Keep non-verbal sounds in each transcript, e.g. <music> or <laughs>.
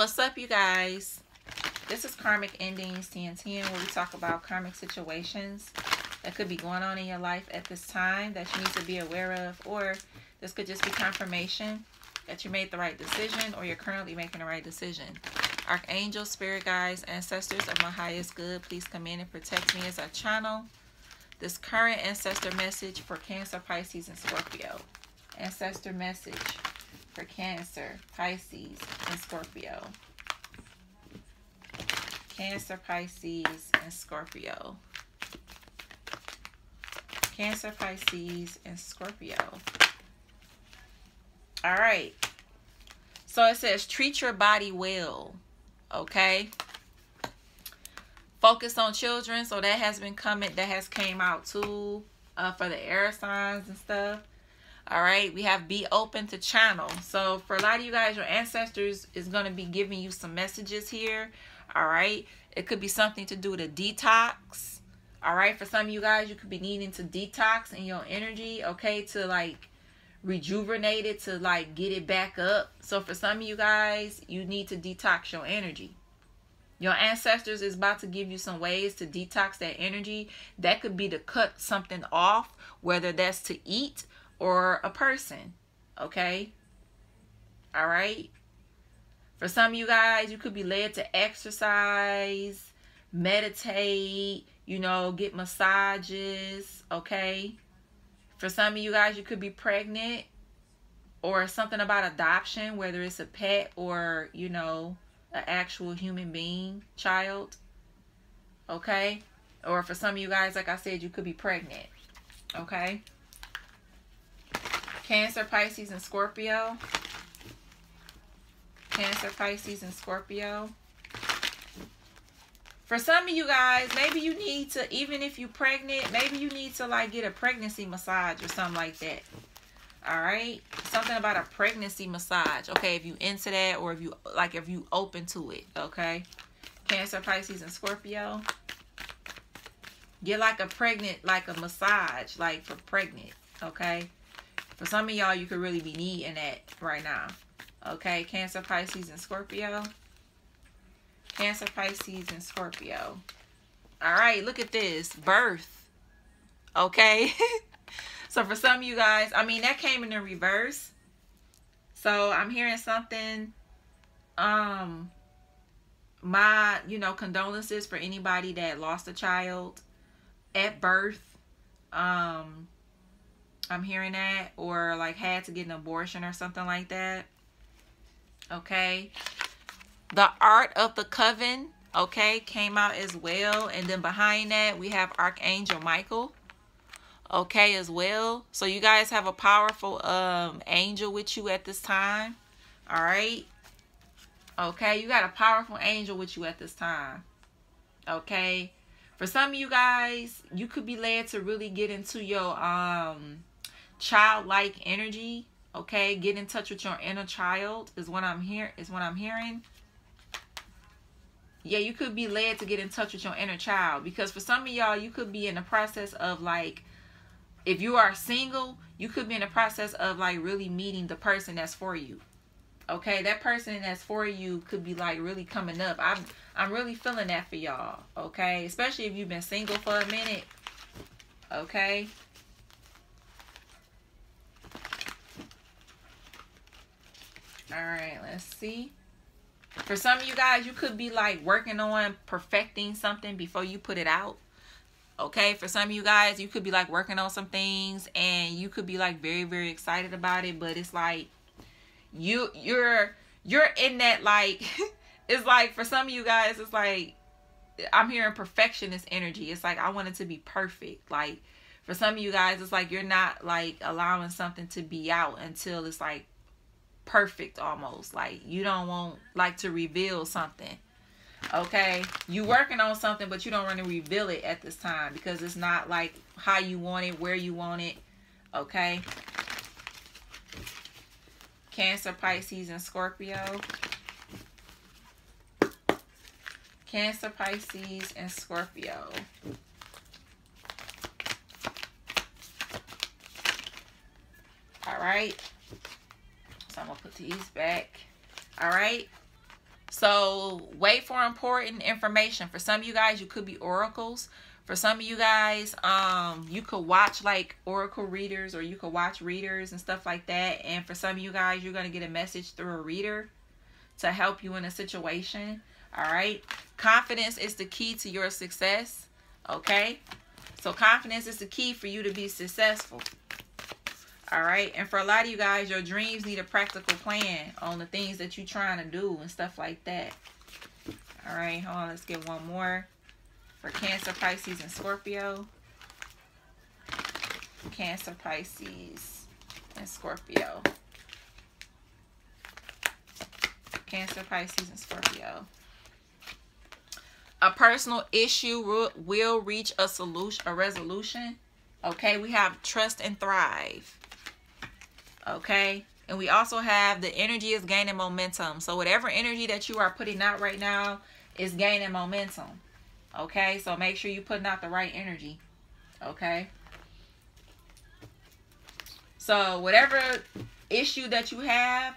What's up, you guys? This is Karmic Endings 1010, where we talk about karmic situations that could be going on in your life at this time that you need to be aware of, or this could just be confirmation that you made the right decision or you're currently making the right decision. Archangels, spirit guides, ancestors of my highest good, please come in and protect me as I channel this current ancestor message for Cancer, Pisces, and Scorpio. Ancestor message for Cancer, Pisces, and Scorpio. Cancer, Pisces, and Scorpio. Cancer, Pisces, and Scorpio. All right. So it says, treat your body well. Okay. Focus on children. So that has been coming. That has came out too uh, for the air signs and stuff. All right. We have be open to channel. So for a lot of you guys, your ancestors is going to be giving you some messages here. All right. It could be something to do with a detox. All right. For some of you guys, you could be needing to detox in your energy. Okay. To like rejuvenate it to like get it back up. So for some of you guys, you need to detox your energy. Your ancestors is about to give you some ways to detox that energy. That could be to cut something off, whether that's to eat or a person. Okay? All right? For some of you guys, you could be led to exercise, meditate, you know, get massages, okay? For some of you guys, you could be pregnant or something about adoption, whether it's a pet or, you know, an actual human being, child. Okay? Or for some of you guys, like I said, you could be pregnant. Okay? Cancer, Pisces, and Scorpio. Cancer, Pisces, and Scorpio. For some of you guys, maybe you need to, even if you're pregnant, maybe you need to like get a pregnancy massage or something like that. All right. Something about a pregnancy massage. Okay. If you into that or if you like, if you open to it. Okay. Cancer, Pisces, and Scorpio. Get like a pregnant, like a massage, like for pregnant. Okay. For some of y'all, you could really be needing that right now. Okay. Cancer, Pisces, and Scorpio. Cancer, Pisces, and Scorpio. All right, look at this. Birth. Okay. <laughs> so for some of you guys, I mean, that came in the reverse. So I'm hearing something. Um, my, you know, condolences for anybody that lost a child at birth. Um, I'm hearing that. Or like had to get an abortion or something like that. Okay. The Art of the Coven, okay, came out as well. And then behind that, we have Archangel Michael, okay, as well. So you guys have a powerful um, angel with you at this time, all right? Okay, you got a powerful angel with you at this time, okay? For some of you guys, you could be led to really get into your um, childlike energy, okay? Get in touch with your inner child is what I'm here is what I'm hearing yeah, you could be led to get in touch with your inner child because for some of y'all, you could be in the process of like, if you are single, you could be in the process of like really meeting the person that's for you. Okay, that person that's for you could be like really coming up. I'm I'm really feeling that for y'all. Okay, especially if you've been single for a minute. Okay. All right, let's see. For some of you guys, you could be like working on perfecting something before you put it out. Okay, for some of you guys, you could be like working on some things and you could be like very, very excited about it, but it's like you you're you're in that like <laughs> it's like for some of you guys, it's like I'm hearing perfectionist energy. It's like I want it to be perfect. Like for some of you guys, it's like you're not like allowing something to be out until it's like perfect almost. Like you don't want like to reveal something. Okay? You working on something but you don't want to reveal it at this time because it's not like how you want it, where you want it. Okay? Cancer, Pisces, and Scorpio. Cancer, Pisces, and Scorpio. All right. Put these back. All right. So wait for important information. For some of you guys, you could be oracles. For some of you guys, um, you could watch like oracle readers or you could watch readers and stuff like that. And for some of you guys, you're gonna get a message through a reader to help you in a situation. All right. Confidence is the key to your success. Okay. So confidence is the key for you to be successful. All right. And for a lot of you guys, your dreams need a practical plan on the things that you're trying to do and stuff like that. All right. Hold on. Let's get one more for Cancer, Pisces, and Scorpio. Cancer, Pisces, and Scorpio. Cancer, Pisces, and Scorpio. A personal issue will reach a solution, a resolution. Okay, we have trust and thrive. Okay, and we also have the energy is gaining momentum. So whatever energy that you are putting out right now is gaining momentum. Okay, so make sure you're putting out the right energy. Okay. So whatever issue that you have,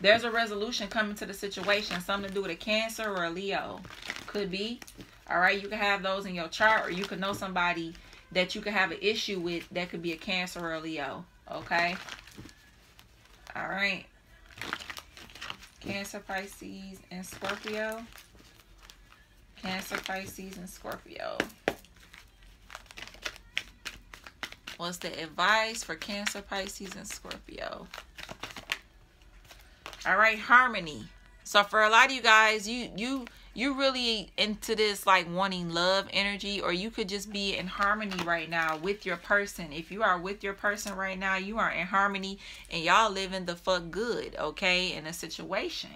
there's a resolution coming to the situation. Something to do with a Cancer or a Leo. Could be. All right. You can have those in your chart or you could know somebody that you could have an issue with that could be a Cancer or a Leo. Okay. All right. Cancer, Pisces, and Scorpio. Cancer, Pisces, and Scorpio. What's the advice for Cancer, Pisces, and Scorpio? All right, harmony. So for a lot of you guys, you you you really into this like wanting love energy or you could just be in harmony right now with your person. If you are with your person right now you are in harmony and y'all living the fuck good okay in a situation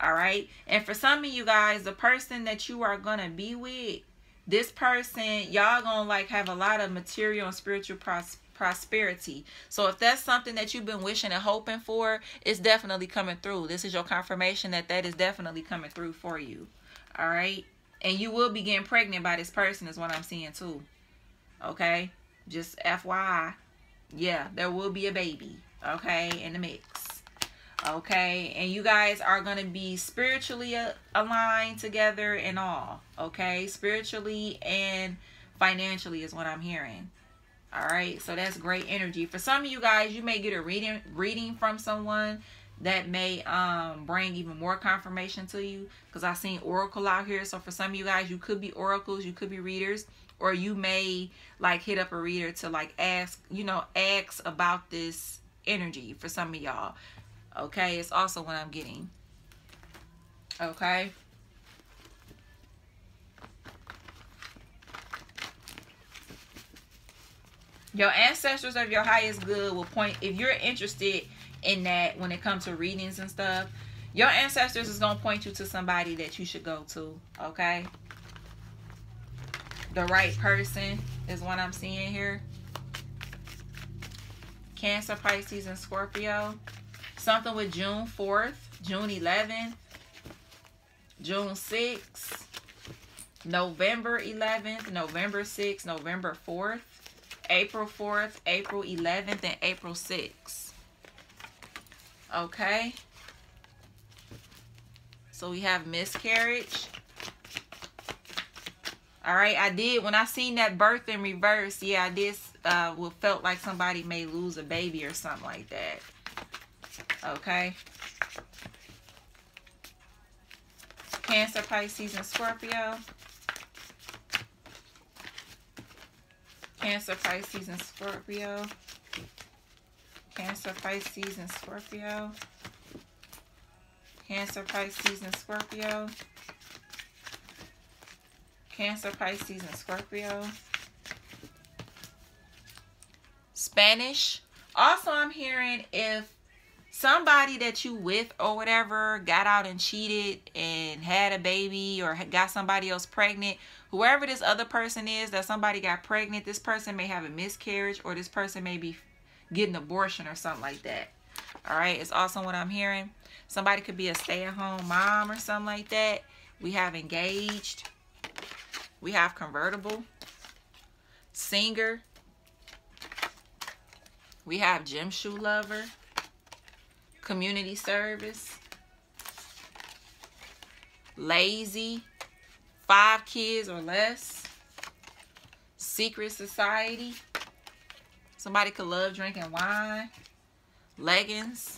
all right? And for some of you guys the person that you are gonna be with this person y'all gonna like have a lot of material and spiritual pros prosperity. So if that's something that you've been wishing and hoping for it's definitely coming through. This is your confirmation that that is definitely coming through for you all right? And you will be getting pregnant by this person is what i'm seeing too. Okay? Just fyi yeah there will be a baby. Okay? In the mix. Okay? And you guys are going to be spiritually aligned together and all. Okay? Spiritually and financially is what i'm hearing. All right? So that's great energy. For some of you guys you may get a reading reading from someone that may um bring even more confirmation to you because I've seen oracle out here. So for some of you guys you could be oracles you could be readers or you may like hit up a reader to like ask you know ask about this energy for some of y'all. Okay it's also what i'm getting. Okay? Your ancestors of your highest good will point if you're interested in that when it comes to readings and stuff your ancestors is going to point you to somebody that you should go to okay? The right person is what i'm seeing here. Cancer pisces and scorpio. Something with june 4th june 11th june 6th november 11th november 6th november 4th april 4th april 11th and april 6th Okay. So we have miscarriage. All right, I did when I seen that birth in reverse. Yeah, I did. Uh, well, felt like somebody may lose a baby or something like that. Okay. Cancer, Pisces, and Scorpio. Cancer, Pisces, and Scorpio. Cancer, Pisces, and Scorpio. Cancer, Pisces, and Scorpio. Cancer, Pisces, and Scorpio. Spanish. Also, I'm hearing if somebody that you with or whatever got out and cheated and had a baby or got somebody else pregnant, whoever this other person is that somebody got pregnant, this person may have a miscarriage or this person may be get an abortion or something like that. All right. It's also what I'm hearing. Somebody could be a stay-at-home mom or something like that. We have engaged. We have convertible. Singer. We have gym shoe lover. Community service. lazy, five kids or less, secret society. Somebody could love drinking wine, leggings.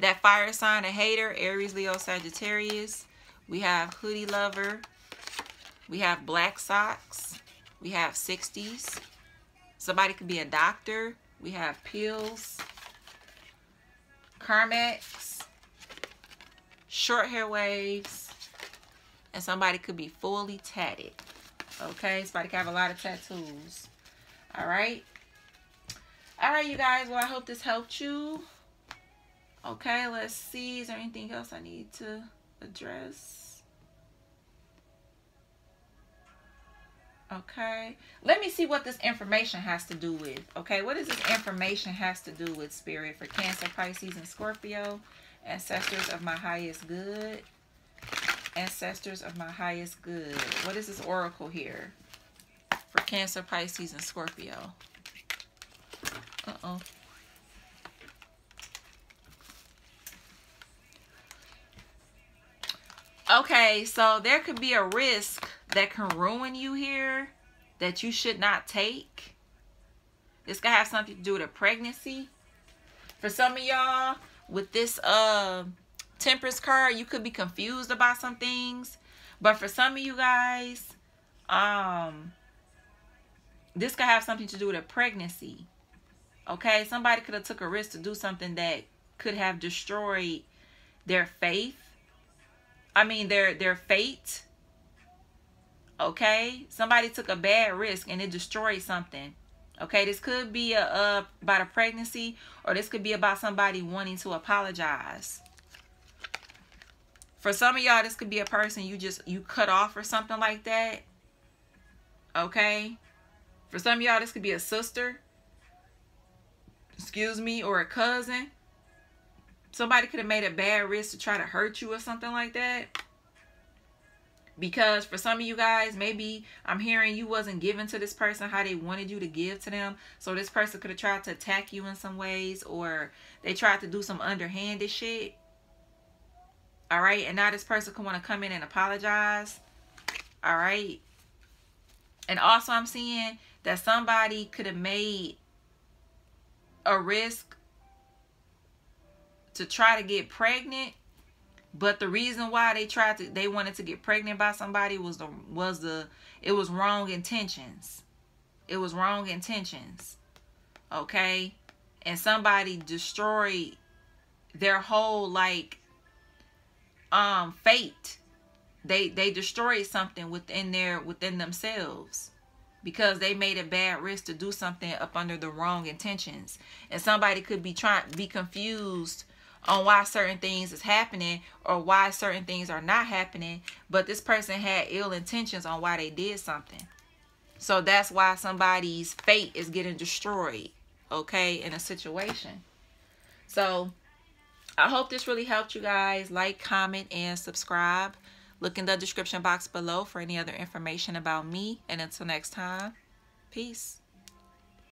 That fire sign, a hater, Aries, Leo, Sagittarius. We have hoodie lover. We have black socks. We have 60s. Somebody could be a doctor. We have pills. Carmex. Short hair waves. And somebody could be fully tatted. Okay, somebody could have a lot of tattoos. All right. All right, you guys. Well, I hope this helped you. Okay, let's see. Is there anything else I need to address? Okay. Let me see what this information has to do with. Okay, what does this information has to do with spirit for Cancer, Pisces, and Scorpio? Ancestors of my highest good. Ancestors of my highest good. What is this oracle here? For Cancer, Pisces, and Scorpio. Uh-oh. Okay, so there could be a risk that can ruin you here that you should not take. This could have something to do with a pregnancy. For some of y'all, with this uh, temperance card, you could be confused about some things. But for some of you guys, um, this could have something to do with a pregnancy. Okay, somebody could have took a risk to do something that could have destroyed their faith I mean their their fate. Okay, somebody took a bad risk and it destroyed something. Okay, this could be a, about a pregnancy, or this could be about somebody wanting to apologize. For some of y'all, this could be a person you just you cut off or something like that. Okay. For some of y'all, this could be a sister. Excuse me, or a cousin. Somebody could have made a bad risk to try to hurt you or something like that. Because for some of you guys, maybe I'm hearing you wasn't giving to this person how they wanted you to give to them. So this person could have tried to attack you in some ways or they tried to do some underhanded shit. All right. And now this person could want to come in and apologize. All right. And also I'm seeing that somebody could have made a risk to try to get pregnant but the reason why they tried to they wanted to get pregnant by somebody was the was the it was wrong intentions. It was wrong intentions okay? And somebody destroyed their whole like um fate. They they destroyed something within their within themselves because they made a bad risk to do something up under the wrong intentions. And somebody could be trying be confused on why certain things is happening or why certain things are not happening but this person had ill intentions on why they did something. So that's why somebody's fate is getting destroyed okay in a situation. So i hope this really helped you guys. Like comment and subscribe look in the description box below for any other information about me. And until next time peace